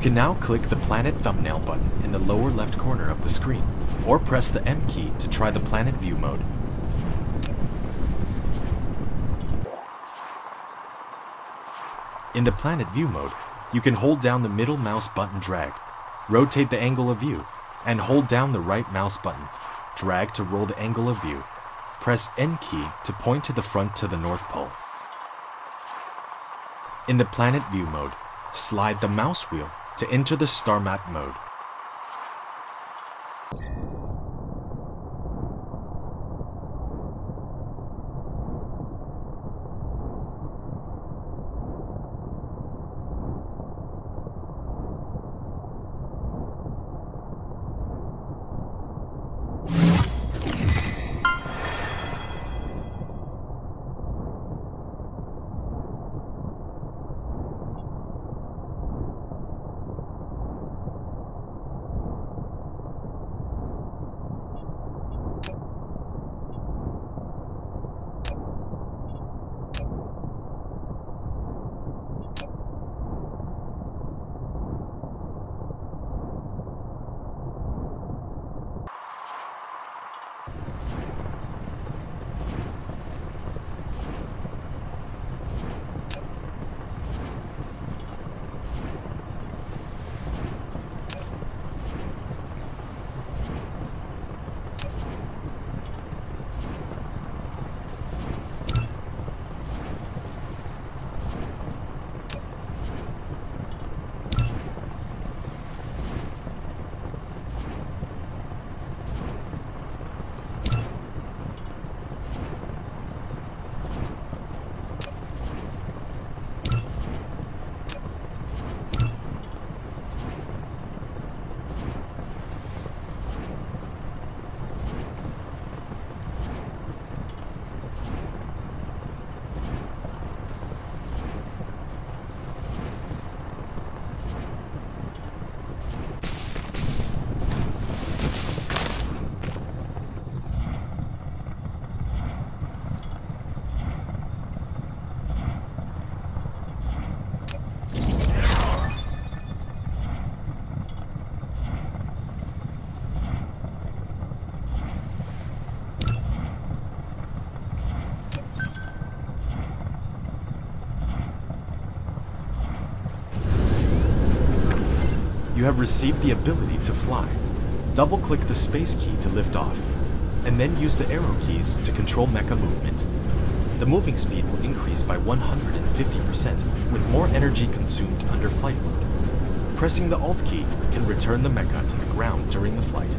can now click the planet thumbnail button in the lower left corner of the screen, or press the M key to try the planet view mode. In the planet view mode, you can hold down the middle mouse button drag, rotate the angle of view, and hold down the right mouse button, drag to roll the angle of view, press N key to point to the front to the North Pole. In the planet view mode, slide the mouse wheel to enter the star map mode. You have received the ability to fly. Double click the space key to lift off, and then use the arrow keys to control mecha movement. The moving speed will increase by 150% with more energy consumed under flight mode. Pressing the Alt key can return the mecha to the ground during the flight.